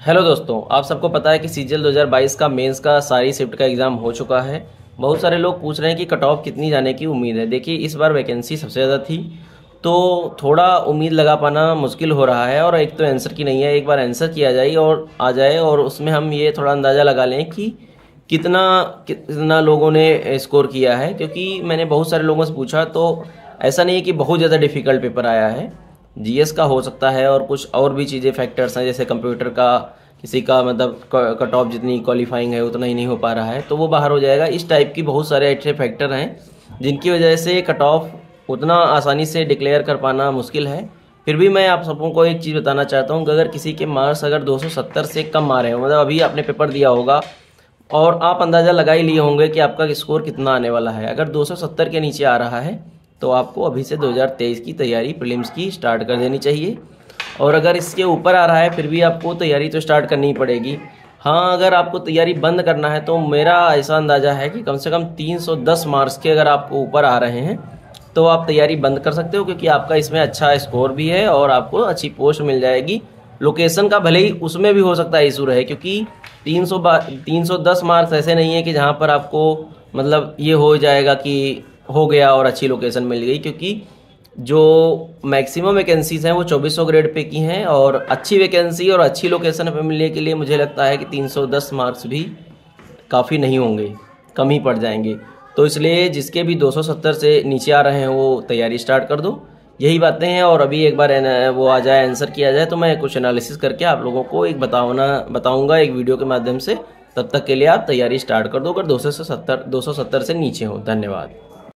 Hello दोस्तों, आप सबको पता है कि सीजल 2022 का मेंस का सारी शिफ्ट का एग्ज़ाम हो चुका है। बहुत सारे लोग पूछ रहे हैं कि कट ऑफ़ कितनी जाने की उम्मीद है। देखिए, इस बार वैकेंसी सबसे ज़्यादा थी तो थोड़ा उम्मीद लगा पाना मुश्किल हो रहा है और एक तो आंसर की नहीं है, एक बार आंसर किया जाए और आ जाए और उसमें हम ये थोड़ा अंदाज़ा लगा लें कि कितना कितना लोगों ने स्कोर किया है, क्योंकि मैंने बहुत सारे लोगों से पूछा तो ऐसा नहीं है कि बहुत ज़्यादा डिफ़िकल्ट पेपर आया है। जीएस का हो सकता है और कुछ और भी चीज़ें फैक्टर्स हैं, जैसे कंप्यूटर का, किसी का मतलब कट ऑफ़ जितनी क्वालिफाइंग है, उतना ही नहीं हो पा रहा है तो वो बाहर हो जाएगा। इस टाइप की बहुत सारे ऐसे फैक्टर हैं, जिनकी वजह से कट ऑफ़ उतना आसानी से डिक्लेयर कर पाना मुश्किल है। फिर भी मैं आप सबों को एक चीज़ बताना चाहता हूँ कि अगर किसी के मार्क्स अगर 270 से कम आ रहे हो मतलब अभी आपने पेपर दिया होगा, और आप अंदाज़ा लगा ही लिए होंगे कि आपका स्कोर कितना आने वाला है। अगर 270 के नीचे आ रहा है तो आपको अभी से 2023 की तैयारी प्रीलिम्स की स्टार्ट कर देनी चाहिए। और अगर इसके ऊपर आ रहा है, फिर भी आपको तैयारी तो स्टार्ट करनी ही पड़ेगी। हाँ अगर आपको तैयारी बंद करना है तो मेरा ऐसा अंदाज़ा है कि कम से कम 310 मार्क्स के अगर आपको ऊपर आ रहे हैं तो आप तैयारी बंद कर सकते हो, क्योंकि आपका इसमें अच्छा स्कोर भी है और आपको अच्छी पोस्ट मिल जाएगी। लोकेशन का भले ही उसमें भी हो सकता है इशू रहे, क्योंकि तीन सौ तीन सौ दस मार्क्स ऐसे नहीं है कि जहाँ पर आपको मतलब ये हो जाएगा कि हो गया और अच्छी लोकेशन मिल गई, क्योंकि जो मैक्सिमम वैकेंसीज हैं वो 2400 ग्रेड पे की हैं और अच्छी वैकेंसी और अच्छी लोकेशन पे मिलने के लिए मुझे लगता है कि 310 मार्क्स भी काफ़ी नहीं होंगे, कम ही पड़ जाएँगे। तो इसलिए जिसके भी 270 से नीचे आ रहे हैं, वो तैयारी स्टार्ट कर दो। यही बातें हैं और अभी एक बार वो आ जाए आंसर किया जाए तो मैं कुछ एनालिसिस करके आप लोगों को एक बताना बताऊँगा एक वीडियो के माध्यम से। तब तक के लिए आप तैयारी स्टार्ट कर दो, अगर दो सौ सत्तर से नीचे हो। धन्यवाद।